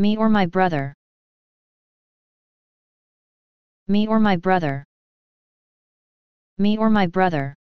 Me or my brother? Me or my brother? Me or my brother?